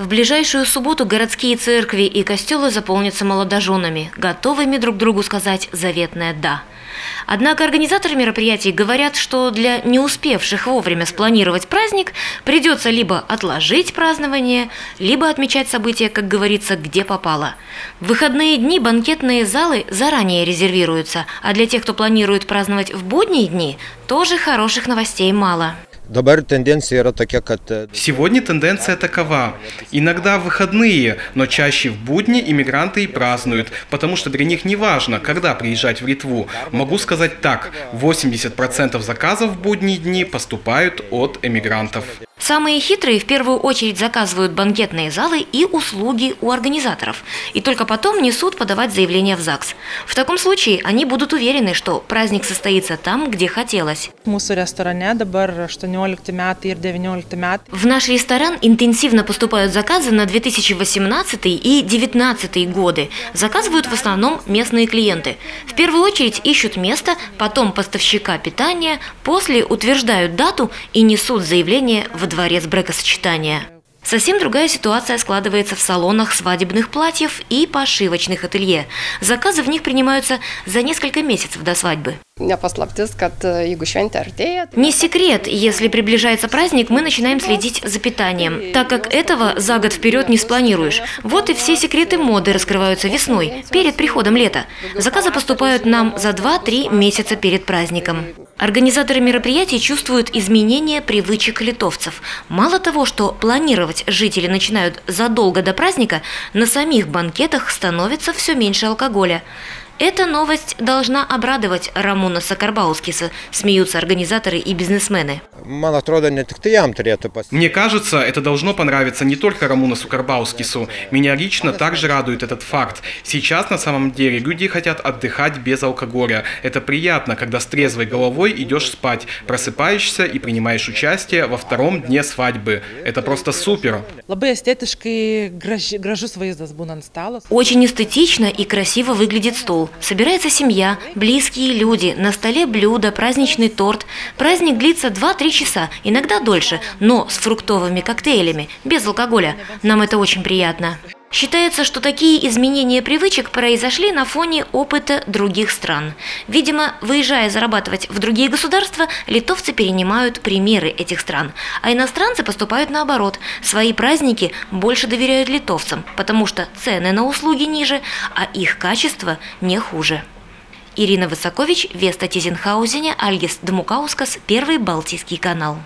В ближайшую субботу городские церкви и костелы заполнятся молодоженами, готовыми друг другу сказать заветное «да». Однако организаторы мероприятий говорят, что для не успевших вовремя спланировать праздник придется либо отложить празднование, либо отмечать события, как говорится, где попало. В выходные дни банкетные залы заранее резервируются, а для тех, кто планирует праздновать в будние дни, тоже хороших новостей мало. E, Сегодня тенденция такова. Иногда в выходные, но чаще в будни иммигранты и празднуют, потому что для них не важно, когда приезжать в Литву. Могу сказать так, 80% заказов в будние дни поступают от эмигрантов. Самые хитрые в первую очередь заказывают банкетные залы и услуги у организаторов, и только потом несут подавать заявление в ЗАГС. В таком случае они будут уверены, что праздник состоится там, где хотелось. Mūsų restorane dabar 18 metai ir 19 metai. В наш ресторан интенсивно поступают заказы на 2018 и 2019 годы. Заказывают в основном местные клиенты. В первую очередь ищут место, потом поставщика питания, после утверждают дату и несут заявление в дворец бракосочетания. Совсем другая ситуация складывается в салонах свадебных платьев и пошивочных ателье. Заказы в них принимаются за несколько месяцев до свадьбы. Tai Не секрет, если приближается праздник, мы начинаем следить за питанием, так как этого за год вперед не спланируешь. Вот и все секреты моды раскрываются весной, перед приходом лета. Заказы поступают нам за 2-3 месяца перед праздником. Организаторы мероприятий чувствуют изменение привычек литовцев. Мало того, что планировать жители начинают задолго до праздника, на самих банкетах становится все меньше алкоголя. Эта новость должна обрадовать Рамуна Сакарбаускиса, смеются организаторы и бизнесмены. Man atrodo, ne tik tai jam turėtų pasisekti. Мне кажется, это должно понравиться не только Рамунасу Карбаускису. Меня лично также радует этот факт. Сейчас на самом деле люди хотят отдыхать без алкоголя. Это приятно, когда с трезвой головой идешь спать, просыпаешься и принимаешь участие во втором дне свадьбы. Это просто супер. Очень эстетично и красиво выглядит стол. Собирается семья, близкие люди, на столе блюдо, праздничный торт. Праздник длится 2-3 часа, иногда дольше, но с фруктовыми коктейлями, без алкоголя. Нам это очень приятно. Считается, что такие изменения привычек произошли на фоне опыта других стран. Видимо, выезжая зарабатывать в другие государства, литовцы перенимают примеры этих стран, а иностранцы поступают наоборот. Свои праздники больше доверяют литовцам, потому что цены на услуги ниже, а их качество не хуже. Ирина Высокович, Веста Тизенхаузене, Альгис Дмукаускас, Первый Балтийский канал.